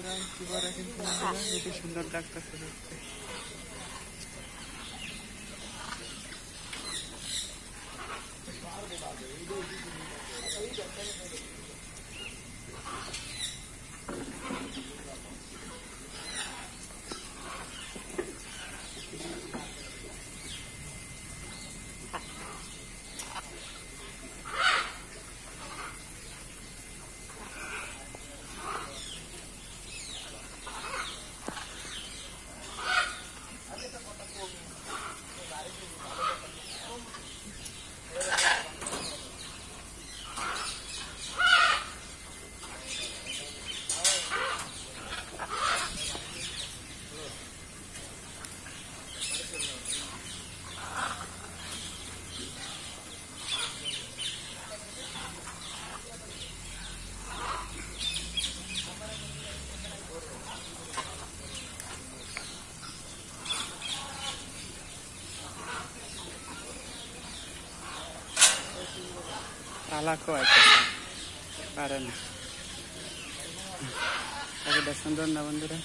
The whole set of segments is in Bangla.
বন্ধুরা, সুন্দর লাগতেছে দেখতে তালাকও আছে পারে না এটা সুন্দর না বন্ধুরা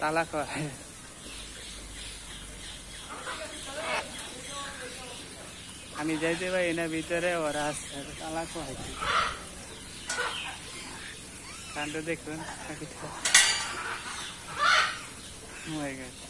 তালা আমি যাইতে পারি না ভিতরে ওরা আসছে তালা কয় কাণ্ড পাখিটা হয়ে গেছে।